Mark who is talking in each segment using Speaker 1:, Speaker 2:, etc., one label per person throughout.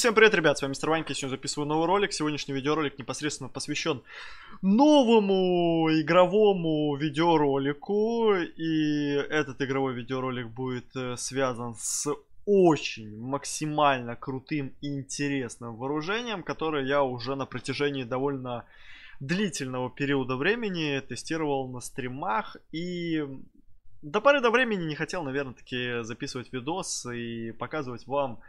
Speaker 1: всем привет, ребят, с вами Мистер Ванька, сегодня записываю новый ролик. Сегодняшний видеоролик непосредственно посвящен новому игровому видеоролику. И этот игровой видеоролик будет э, связан с очень максимально крутым и интересным вооружением, которое я уже на протяжении довольно длительного периода времени тестировал на стримах и до поры до времени не хотел, наверное, таки записывать видос и показывать вам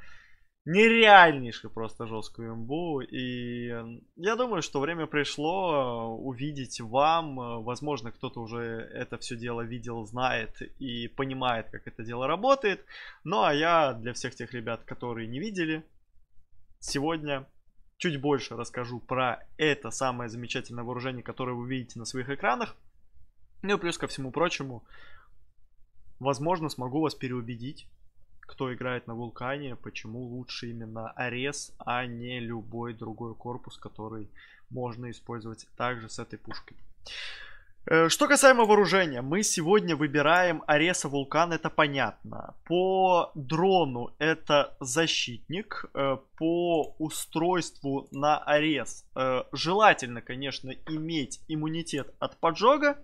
Speaker 1: нереальнейшую просто жесткую имбу. И я думаю, что время пришло э, увидеть вам. Э, возможно, кто-то уже это все дело видел, знает и понимает, как это дело работает. Ну а я для всех тех ребят, которые не видели, сегодня чуть больше расскажу про это самое замечательное вооружение, которое вы видите на своих экранах. Ну и плюс ко всему прочему, возможно, смогу вас переубедить кто играет на вулкане, почему лучше именно Арес, а не любой другой корпус, который можно использовать также с этой пушкой. Э, что касаемо вооружения, мы сегодня выбираем Ареса Вулкан, это понятно. По дрону это защитник, э, по устройству на Арес э, желательно, конечно, иметь иммунитет от поджога,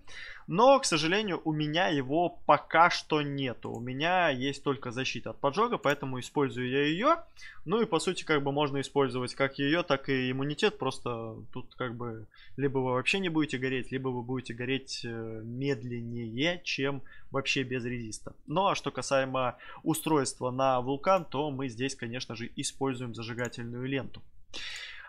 Speaker 1: но, к сожалению, у меня его пока что нету. У меня есть только защита от поджога, поэтому использую я ее. Ну и, по сути, как бы можно использовать как ее, так и иммунитет. Просто тут как бы либо вы вообще не будете гореть, либо вы будете гореть э, медленнее, чем вообще без резиста. Ну а что касаемо устройства на вулкан, то мы здесь, конечно же, используем зажигательную ленту.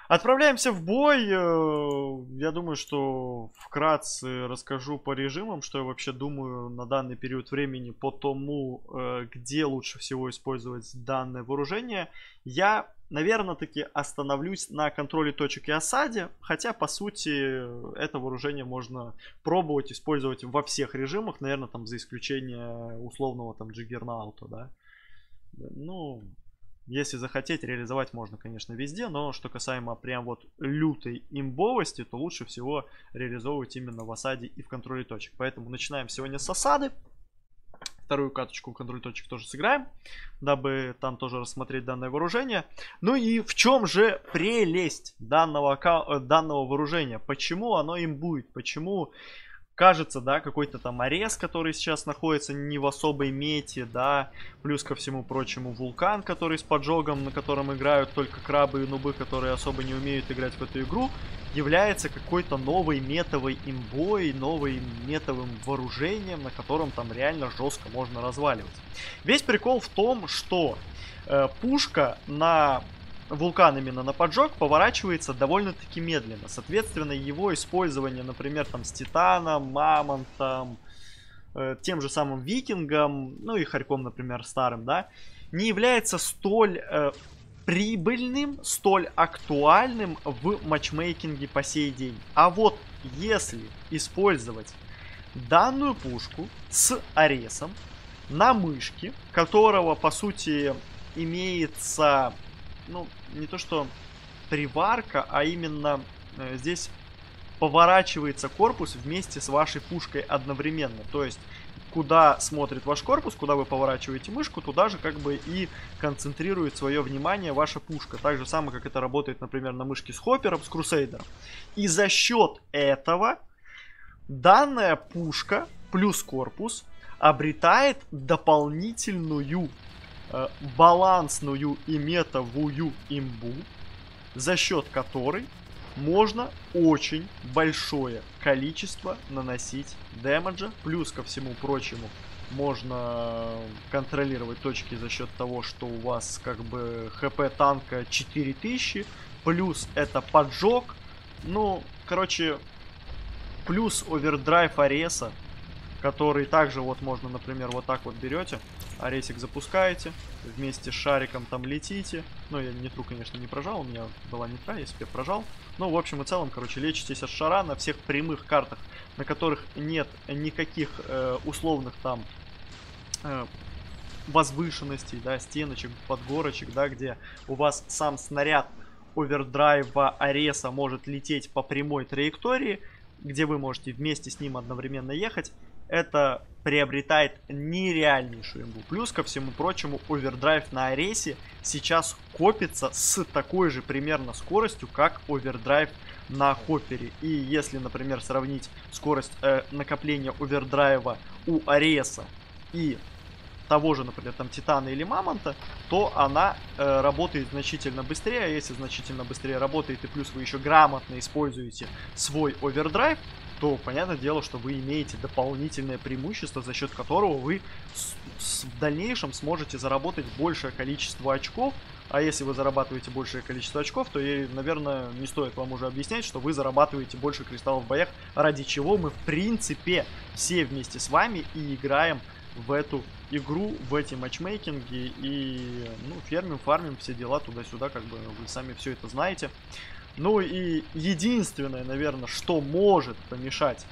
Speaker 1: Отправляемся в бой. Э, я думаю, что вкратце расскажу по режимам, что я вообще думаю на данный период времени по тому, э, где лучше всего использовать данное вооружение. Я, наверное, таки остановлюсь на контроле точек и осаде, хотя, по сути, это вооружение можно пробовать использовать во всех режимах, наверное, там за исключением условного там джиггернаута, да. Ну, если захотеть, реализовать можно, конечно, везде, но что касаемо прям вот лютой имбовости, то лучше всего реализовывать именно в осаде и в контроле точек. Поэтому начинаем сегодня с осады. Вторую каточку контроль точек тоже сыграем, дабы там тоже рассмотреть данное вооружение. Ну и в чем же прелесть данного, э, данного вооружения? Почему оно им будет? Почему кажется, да, какой-то там арес, который сейчас находится не в особой мете, да, плюс ко всему прочему вулкан, который с поджогом, на котором играют только крабы и нубы, которые особо не умеют играть в эту игру, является какой-то новой метовой имбой, новым метовым вооружением, на котором там реально жестко можно разваливать. Весь прикол в том, что э, пушка на вулкан именно на поджог поворачивается довольно-таки медленно. Соответственно, его использование, например, там с Титаном, Мамонтом, э, тем же самым Викингом, ну и Харьком, например, старым, да, не является столь э, прибыльным, столь актуальным в матчмейкинге по сей день. А вот если использовать данную пушку с аресом на мышке, которого по сути имеется ну, не то что приварка, а именно э, здесь поворачивается корпус вместе с вашей пушкой одновременно. То есть, куда смотрит ваш корпус, куда вы поворачиваете мышку, туда же как бы и концентрирует свое внимание ваша пушка. Так же самое, как это работает, например, на мышке с Хоппером, с Крусейдером. И за счет этого данная пушка плюс корпус обретает дополнительную Э, балансную и метовую имбу, за счет которой можно очень большое количество наносить дэмэджа. Плюс ко всему прочему можно контролировать точки за счет того, что у вас как бы хп танка 4000. Плюс это поджог. Ну, короче, плюс овердрайв Ареса, который также вот можно, например, вот так вот берете а рейсик запускаете, вместе с шариком там летите. Ну, я нитру, конечно, не прожал, у меня была нитра, я себе прожал. Ну, в общем и целом, короче, лечитесь от шара на всех прямых картах, на которых нет никаких э, условных там э, возвышенностей, да, стеночек, подгорочек, да, где у вас сам снаряд овердрайва Ареса может лететь по прямой траектории, где вы можете вместе с ним одновременно ехать. Это приобретает нереальнейшую имбу. Плюс ко всему прочему, овердрайв на Аресе сейчас копится с такой же примерно скоростью, как овердрайв на Хоппере. И если, например, сравнить скорость э, накопления овердрайва у Ареса и того же, например, там Титана или Мамонта, то она э, работает значительно быстрее. А если значительно быстрее работает, и плюс вы еще грамотно используете свой овердрайв, то понятное дело, что вы имеете дополнительное преимущество, за счет которого вы с, с, в дальнейшем сможете заработать большее количество очков. А если вы зарабатываете большее количество очков, то, и, наверное, не стоит вам уже объяснять, что вы зарабатываете больше кристаллов в боях, ради чего мы, в принципе, все вместе с вами и играем в эту игру, в эти матчмейкинги и, ну, фермим, фармим, все дела туда-сюда, как бы вы сами все это знаете. Ну и единственное, наверное, что может помешать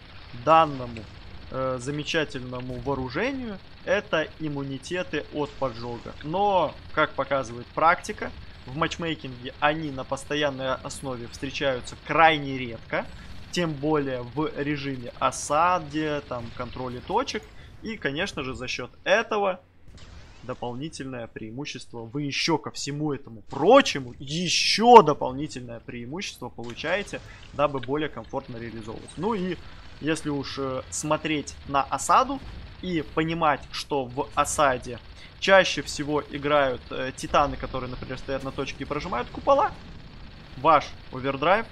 Speaker 1: данному э, замечательному вооружению, это иммунитеты от поджога. Но, как показывает практика, в матчмейкинге они на постоянной основе встречаются крайне редко. Тем более в режиме осаде, там, контроля точек. И, конечно же, за счет этого дополнительное преимущество. Вы еще ко всему этому прочему еще дополнительное преимущество получаете, дабы более комфортно реализовывать. Ну и если уж э, смотреть на осаду и понимать, что в осаде чаще всего играют э, титаны, которые, например, стоят на точке и прожимают купола, ваш овердрайв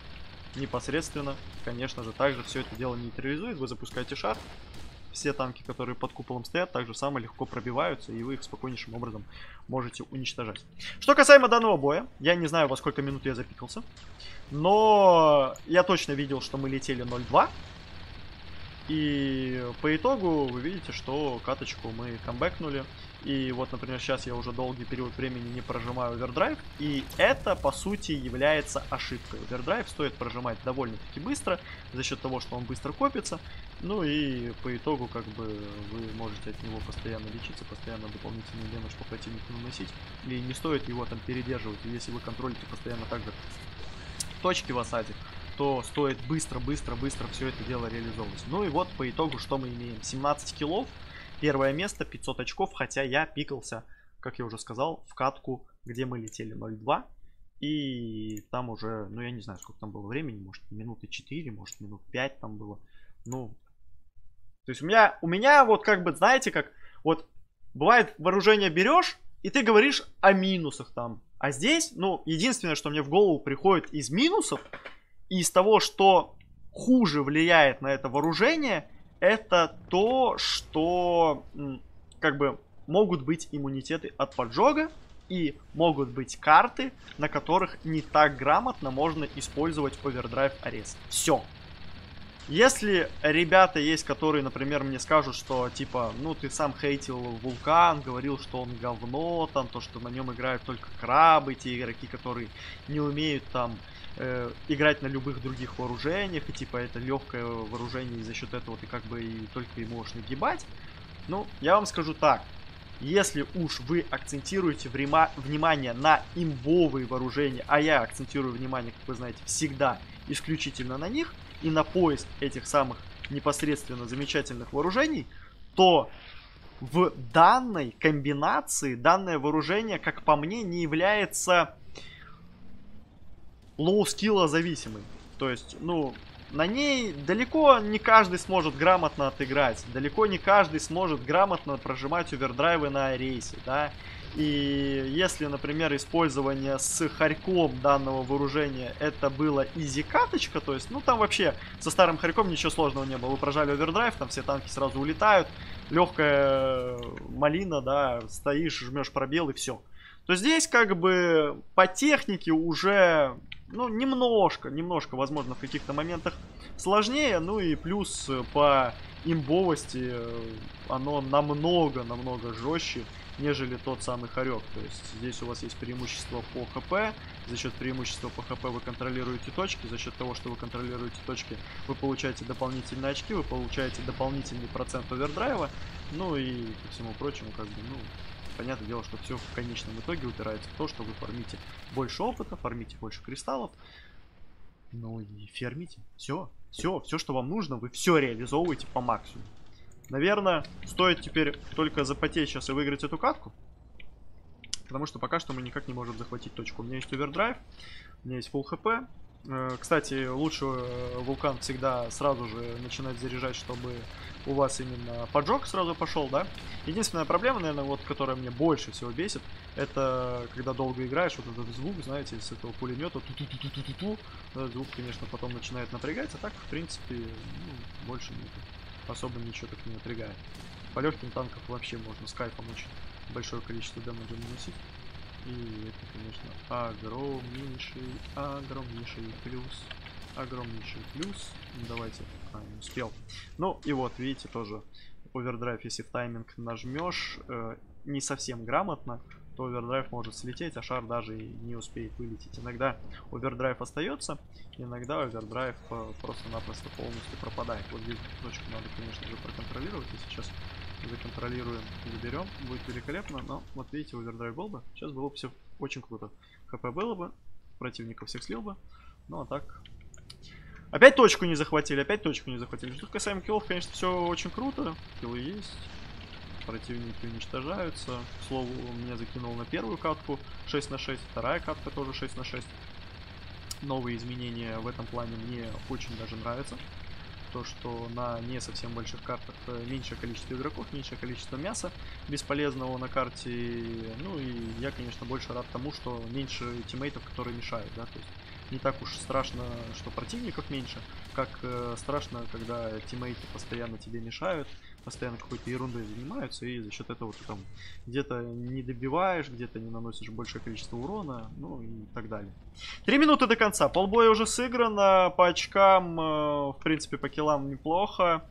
Speaker 1: непосредственно, конечно же, также все это дело нейтрализует. Вы запускаете шар, все танки, которые под куполом стоят, также самое легко пробиваются, и вы их спокойнейшим образом можете уничтожать. Что касаемо данного боя, я не знаю, во сколько минут я запикался, но я точно видел, что мы летели 0-2, и по итогу вы видите, что каточку мы камбэкнули. И вот, например, сейчас я уже долгий период времени не прожимаю овердрайв. И это, по сути, является ошибкой. Овердрайв стоит прожимать довольно-таки быстро, за счет того, что он быстро копится. Ну и по итогу, как бы, вы можете от него постоянно лечиться, постоянно дополнительный демедж по противнику наносить. И не стоит его там передерживать. Если вы контролите постоянно также точки в осаде, то стоит быстро-быстро-быстро все это дело реализовывать. Ну и вот по итогу что мы имеем. 17 киллов, первое место, 500 очков, хотя я пикался, как я уже сказал, в катку, где мы летели 0.2. И там уже, ну я не знаю, сколько там было времени, может минуты 4, может минут 5 там было. Ну, то есть у меня, у меня вот как бы, знаете, как, вот бывает вооружение берешь, и ты говоришь о минусах там. А здесь, ну, единственное, что мне в голову приходит из минусов, и из того, что хуже влияет на это вооружение, это то, что как бы могут быть иммунитеты от поджога и могут быть карты, на которых не так грамотно можно использовать овердрайв арес. Все. Если ребята есть, которые, например, мне скажут, что, типа, ну, ты сам хейтил Вулкан, говорил, что он говно, там, то, что на нем играют только крабы, те игроки, которые не умеют, там, э, играть на любых других вооружениях, и, типа, это легкое вооружение, и за счет этого ты, как бы, и только и можешь нагибать. Ну, я вам скажу так. Если уж вы акцентируете внимание на имбовые вооружения, а я акцентирую внимание, как вы знаете, всегда исключительно на них, и на поиск этих самых непосредственно замечательных вооружений, то в данной комбинации данное вооружение, как по мне, не является low skill а зависимым. То есть, ну, на ней далеко не каждый сможет грамотно отыграть. Далеко не каждый сможет грамотно прожимать овердрайвы на рейсе, да. И если, например, использование с хорьком данного вооружения это было изи каточка, то есть, ну там вообще со старым хорьком ничего сложного не было. Вы прожали овердрайв, там все танки сразу улетают, легкая малина, да, стоишь, жмешь пробел и все. То здесь как бы по технике уже, ну, немножко, немножко, возможно, в каких-то моментах сложнее, ну и плюс по имбовости оно намного-намного жестче нежели тот самый хорек. То есть здесь у вас есть преимущество по хп. За счет преимущества по хп вы контролируете точки. За счет того, что вы контролируете точки, вы получаете дополнительные очки, вы получаете дополнительный процент овердрайва. Ну и ко всему прочему, как бы, ну, понятное дело, что все в конечном итоге упирается в то, что вы фармите больше опыта, фармите больше кристаллов. Ну и фермите. Все, все, все, что вам нужно, вы все реализовываете по максимуму. Наверное, стоит теперь только запотеть сейчас и выиграть эту катку. Потому что пока что мы никак не можем захватить точку. У меня есть овердрайв, у меня есть full хп. Э, кстати, лучше э, вулкан всегда сразу же начинать заряжать, чтобы у вас именно поджог сразу пошел, да? Единственная проблема, наверное, вот, которая мне больше всего бесит, это когда долго играешь, вот этот звук, знаете, с этого пулемета, ту -ту -ту -ту -ту -ту, этот звук, конечно, потом начинает напрягать, а так, в принципе, ну, больше нет. особо ничего так не напрягает. По легким танкам вообще можно с кайфом очень большое количество дэмэджа наносить. И это, конечно, огромнейший, огромнейший плюс. Огромнейший плюс. Давайте. А, не успел. Ну и вот, видите, тоже овердрайв, если в тайминг нажмешь э, не совсем грамотно, то овердрайв может слететь, а шар даже и не успеет вылететь. Иногда овердрайв остается, иногда овердрайв э, просто-напросто полностью пропадает. Вот здесь точку надо, конечно же, проконтролировать. И сейчас законтролируем, заберем, будет великолепно. Но вот видите, овердрайв был бы, сейчас было бы все очень круто. ХП было бы, противников всех слил бы. Ну а так... Опять точку не захватили, опять точку не захватили. Что касаемо киллов, конечно, все очень круто. Киллы есть. Противники уничтожаются. К слову, меня закинул на первую катку 6 на 6. Вторая катка тоже 6 на 6. Новые изменения в этом плане мне очень даже нравятся то, что на не совсем больших картах э, меньшее количество игроков, меньшее количество мяса бесполезного на карте. Ну и я, конечно, больше рад тому, что меньше тиммейтов, которые мешают, да, то есть не так уж страшно, что противников меньше, как э, страшно, когда тиммейты постоянно тебе мешают, постоянно какой-то ерундой занимаются, и за счет этого ты там где-то не добиваешь, где-то не наносишь большее количество урона, ну и так далее. Три минуты до конца. Полбоя уже сыграно, по очкам, э, в принципе, по киллам неплохо.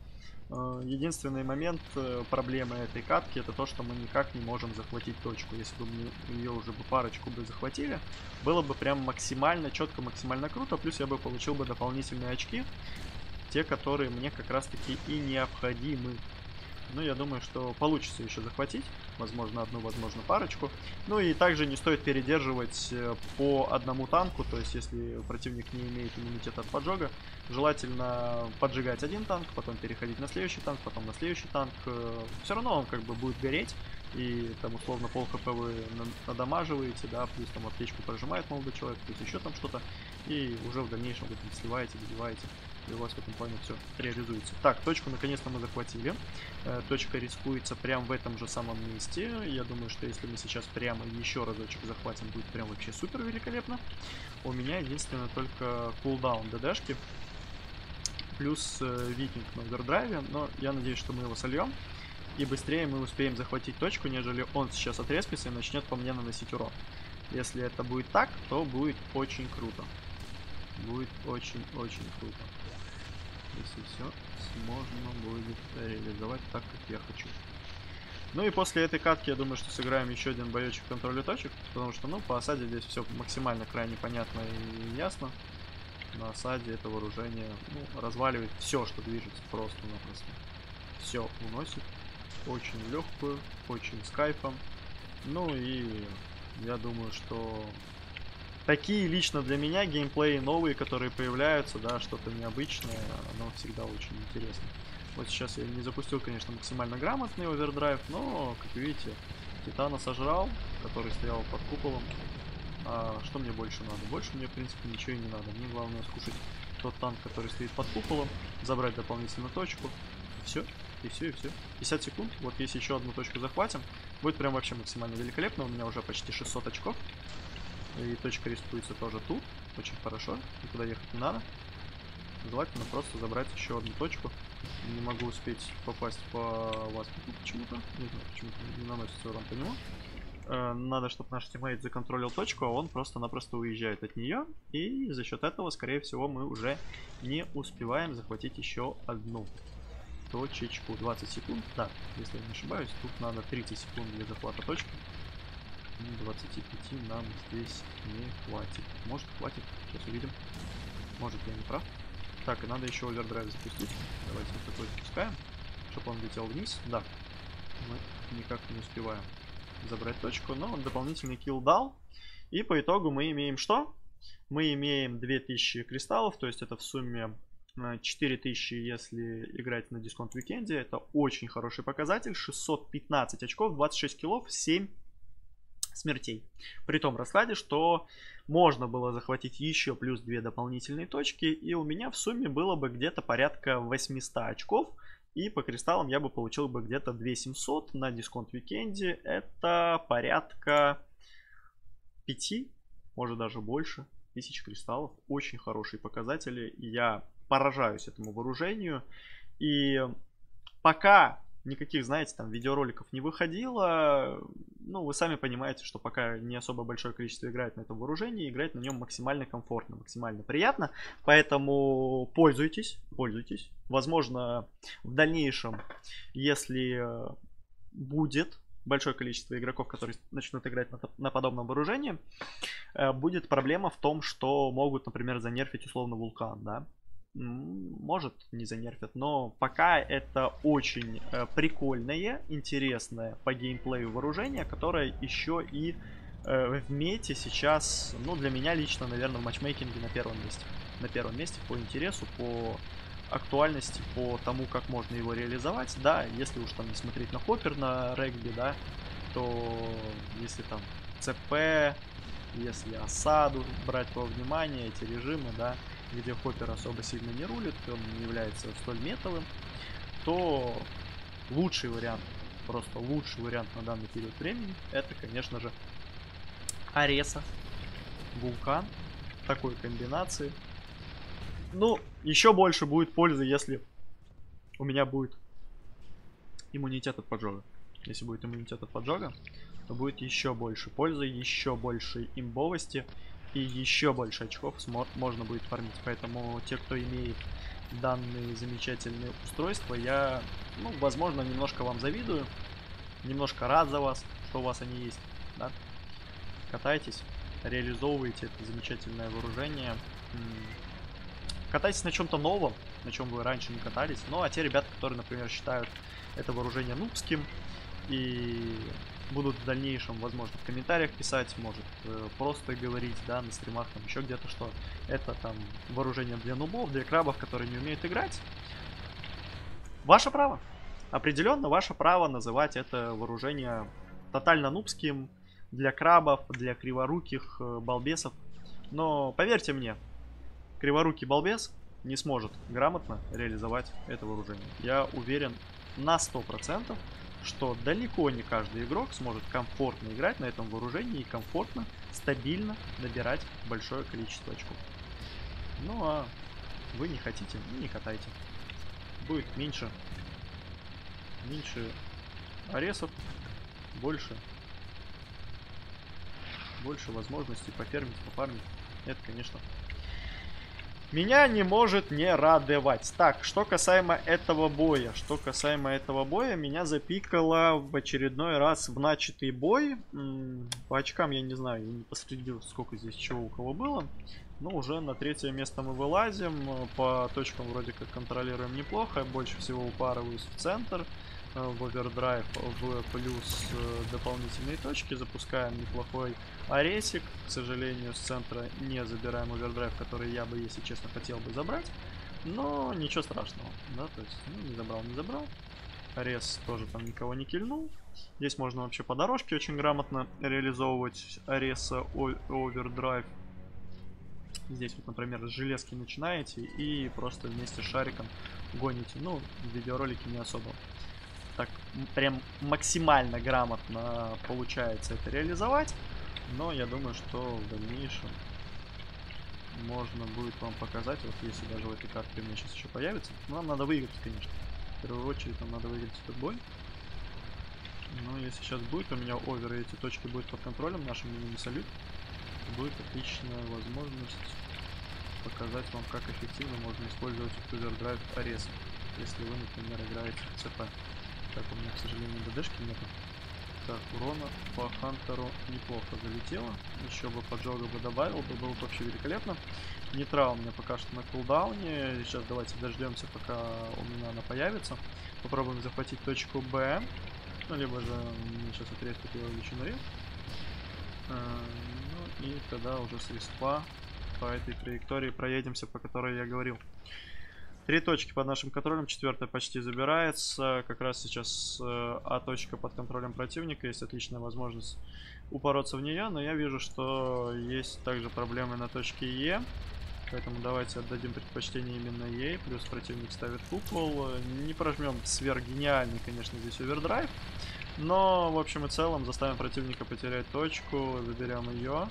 Speaker 1: Э, единственный момент э, проблемы этой катки это то, что мы никак не можем захватить точку. Если бы мы ее уже бы парочку бы захватили, было бы прям максимально четко, максимально круто. Плюс я бы получил бы дополнительные очки, те, которые мне как раз таки и необходимы. Ну, я думаю, что получится еще захватить. Возможно, одну, возможно, парочку. Ну и также не стоит передерживать э, по одному танку. То есть, если противник не имеет иммунитета от поджога, желательно поджигать один танк, потом переходить на следующий танк, потом на следующий танк. Э, Все равно он как бы будет гореть. И там условно пол хп вы надамаживаете, да, плюс там аптечку прожимает молодой человек, плюс еще там что-то. И уже в дальнейшем вы там сливаете, добиваете и у вас в этом плане все реализуется. Так, точку наконец-то мы захватили. Э, точка рискуется прямо в этом же самом месте. Я думаю, что если мы сейчас прямо еще разочек захватим, будет прям вообще супер великолепно. У меня единственное только кулдаун ДДшки. Плюс э, викинг на овердрайве. Но я надеюсь, что мы его сольем. И быстрее мы успеем захватить точку, нежели он сейчас отреспится и начнет по мне наносить урон. Если это будет так, то будет очень круто. Будет очень-очень круто если все можно будет реализовать так, как я хочу. Ну и после этой катки, я думаю, что сыграем еще один боечек контроля точек, потому что, ну, по осаде здесь все максимально крайне понятно и ясно. На осаде это вооружение, ну, разваливает все, что движется просто-напросто. Все уносит. Очень легкую, очень с кайфом. Ну и я думаю, что такие лично для меня геймплеи новые, которые появляются, да, что-то необычное, оно всегда очень интересно. Вот сейчас я не запустил, конечно, максимально грамотный овердрайв, но, как видите, Титана сожрал, который стоял под куполом. А что мне больше надо? Больше мне, в принципе, ничего и не надо. Мне главное скушать тот танк, который стоит под куполом, забрать дополнительную точку. Все, и все, и все. 50 секунд. Вот если еще одну точку захватим, будет прям вообще максимально великолепно. У меня уже почти 600 очков. И точка рискуется тоже тут. Очень хорошо. Никуда ехать не надо. Желательно просто забрать еще одну точку. Не могу успеть попасть по вас почему-то. Не знаю, почему-то не наносится урон по нему. Э, надо, чтобы наш тиммейт законтролил точку, а он просто-напросто уезжает от нее. И за счет этого, скорее всего, мы уже не успеваем захватить еще одну точечку. 20 секунд. Да, если я не ошибаюсь, тут надо 30 секунд для захвата точки. 25 нам здесь не хватит. Может хватит, сейчас увидим. Может я не прав. Так, и надо еще овердрайв запустить. Давайте вот такой запускаем, чтобы он летел вниз. Да, мы никак не успеваем забрать точку, но он дополнительный килл дал. И по итогу мы имеем что? Мы имеем 2000 кристаллов, то есть это в сумме 4000, если играть на дисконт уикенде. Это очень хороший показатель. 615 очков, 26 киллов, 7 смертей. При том раскладе, что можно было захватить еще плюс 2 дополнительные точки. И у меня в сумме было бы где-то порядка 800 очков. И по кристаллам я бы получил бы где-то 2700 на дисконт уикенде. Это порядка 5, может даже больше тысяч кристаллов. Очень хорошие показатели. Я поражаюсь этому вооружению. И пока никаких, знаете, там видеороликов не выходило, ну, вы сами понимаете, что пока не особо большое количество играет на этом вооружении, играть на нем максимально комфортно, максимально приятно. Поэтому пользуйтесь, пользуйтесь. Возможно, в дальнейшем, если э, будет большое количество игроков, которые начнут играть на, на подобном вооружении, э, будет проблема в том, что могут, например, занерфить условно вулкан, да может не занерфят, но пока это очень э, прикольное, интересное по геймплею вооружение, которое еще и э, в мете сейчас, ну для меня лично, наверное, в матчмейкинге на первом месте. На первом месте по интересу, по актуальности, по тому, как можно его реализовать. Да, если уж там не смотреть на хоппер на регби, да, то если там ЦП, если осаду брать во внимание, эти режимы, да, где Хоппер особо сильно не рулит, он не является столь метовым, то лучший вариант, просто лучший вариант на данный период времени, это, конечно же, Ареса, Вулкан, такой комбинации. Ну, еще больше будет пользы, если у меня будет иммунитет от поджога. Если будет иммунитет от поджога, то будет еще больше пользы, еще больше имбовости и еще больше очков можно будет фармить. Поэтому те, кто имеет данные замечательные устройства, я, ну, возможно, немножко вам завидую. Немножко рад за вас, что у вас они есть. Да? Катайтесь, реализовывайте это замечательное вооружение. Катайтесь на чем-то новом, на чем вы раньше не катались. Ну, а те ребята, которые, например, считают это вооружение нубским и будут в дальнейшем, возможно, в комментариях писать, может, э, просто говорить, да, на стримах, там, еще где-то, что это, там, вооружение для нубов, для крабов, которые не умеют играть. Ваше право. Определенно, ваше право называть это вооружение тотально нубским, для крабов, для криворуких э, балбесов. Но поверьте мне, криворукий балбес не сможет грамотно реализовать это вооружение. Я уверен на 100%, что далеко не каждый игрок сможет комфортно играть на этом вооружении и комфортно, стабильно набирать большое количество очков. Ну а вы не хотите, ну не катайте. Будет меньше, меньше аресов, больше, больше возможностей пофермить, пофармить. Это, конечно, меня не может не радовать. Так, что касаемо этого боя. Что касаемо этого боя, меня запикало в очередной раз в начатый бой. По очкам я не знаю, я не последил, сколько здесь чего у кого было. Но уже на третье место мы вылазим. По точкам вроде как контролируем неплохо. Больше всего упарываюсь в центр. Э, в овердрайв в плюс э, дополнительные точки. Запускаем неплохой аресик. К сожалению, с центра не забираем овердрайв, который я бы, если честно, хотел бы забрать. Но ничего страшного, да, то есть, ну, не забрал, не забрал. Арес тоже там никого не кильнул. Здесь можно вообще по дорожке очень грамотно реализовывать ареса овердрайв. Здесь вот, например, с железки начинаете и просто вместе с шариком гоните. Ну, в видеоролике не особо так прям максимально грамотно получается это реализовать. Но я думаю, что в дальнейшем можно будет вам показать, вот если даже в этой карте у меня сейчас еще появится. Но нам надо выиграть, конечно. В первую очередь нам надо выиграть этот бой. Но если сейчас будет у меня овер и эти точки будут под контролем нашим мини-салют, будет отличная возможность показать вам, как эффективно можно использовать овердрайв Арес, если вы, например, играете в ЦП. Так, у меня, к сожалению, ДДшки нету. Так, урона по Хантеру неплохо залетело. Еще бы поджога бы добавил, бы было бы вообще великолепно. Нитра у меня пока что на кулдауне. Сейчас давайте дождемся, пока у меня она появится. Попробуем захватить точку Б. Ну, либо же мне сейчас отрезать его на а, Ну и тогда уже с респа по этой траектории проедемся, по которой я говорил. Три точки под нашим контролем, четвертая почти забирается. Как раз сейчас э, А точка под контролем противника. Есть отличная возможность упороться в нее, но я вижу, что есть также проблемы на точке Е. Поэтому давайте отдадим предпочтение именно ей. Плюс противник ставит купол. Не прожмем сверхгениальный, конечно, здесь овердрайв. Но, в общем и целом, заставим противника потерять точку. Заберем ее.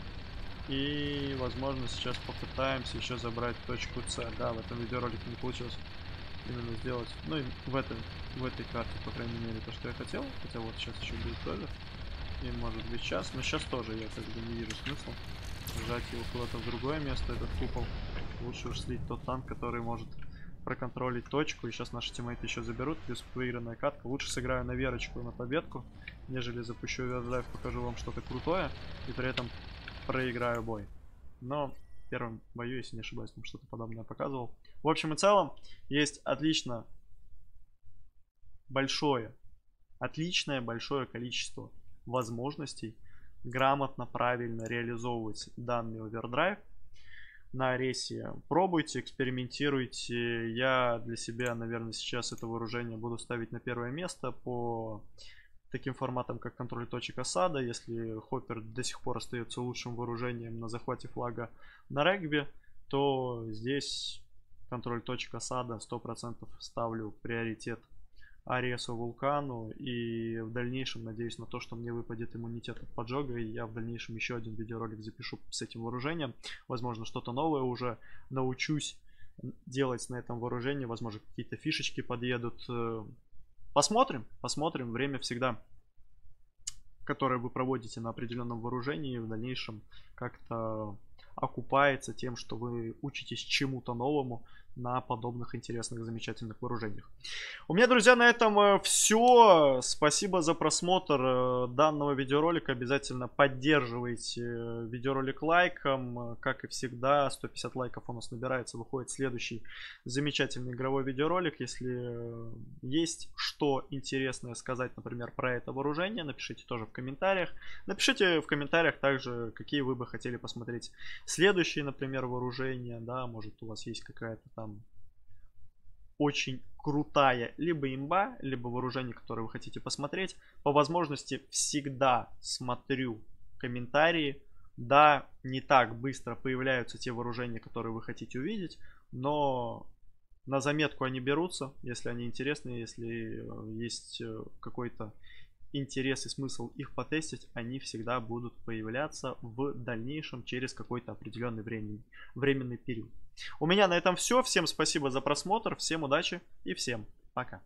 Speaker 1: И, возможно, сейчас попытаемся еще забрать точку С. Да, в этом видеоролике не получилось именно сделать. Ну, и в, этой, в этой карте, по крайней мере, то, что я хотел. Хотя вот сейчас еще будет тоже. И может быть сейчас. Но сейчас тоже я как не вижу смысла сжать его куда-то в другое место, этот купол. Лучше уж слить тот танк, который может проконтролить точку. И сейчас наши тиммейты еще заберут. Плюс выигранная катка. Лучше сыграю на верочку и на победку, нежели запущу овердрайв, покажу вам что-то крутое. И при этом проиграю бой. Но в первом бою, если не ошибаюсь, там что-то подобное показывал. В общем и целом, есть отлично большое, отличное большое количество возможностей грамотно, правильно реализовывать данный овердрайв на рейсе. Пробуйте, экспериментируйте. Я для себя, наверное, сейчас это вооружение буду ставить на первое место по таким форматом, как контроль точек осада. Если Хоппер до сих пор остается лучшим вооружением на захвате флага на регби, то здесь контроль точек осада 100% ставлю приоритет Аресу Вулкану и в дальнейшем надеюсь на то, что мне выпадет иммунитет от поджога и я в дальнейшем еще один видеоролик запишу с этим вооружением. Возможно что-то новое уже научусь делать на этом вооружении, возможно какие-то фишечки подъедут, э, Посмотрим, посмотрим. Время всегда, которое вы проводите на определенном вооружении, в дальнейшем как-то окупается тем, что вы учитесь чему-то новому, на подобных интересных, замечательных вооружениях. У меня, друзья, на этом э, все. Спасибо за просмотр э, данного видеоролика. Обязательно поддерживайте э, видеоролик лайком. Как и всегда, 150 лайков у нас набирается. Выходит следующий замечательный игровой видеоролик. Если есть что интересное сказать, например, про это вооружение, напишите тоже в комментариях. Напишите в комментариях также, какие вы бы хотели посмотреть следующие, например, вооружения. Да, может у вас есть какая-то там там очень крутая либо имба, либо вооружение, которое вы хотите посмотреть. По возможности всегда смотрю комментарии. Да, не так быстро появляются те вооружения, которые вы хотите увидеть, но на заметку они берутся, если они интересны, если э, есть э, какой-то интерес и смысл их потестить, они всегда будут появляться в дальнейшем через какой-то определенный временный, временный период. У меня на этом все. Всем спасибо за просмотр, всем удачи и всем пока.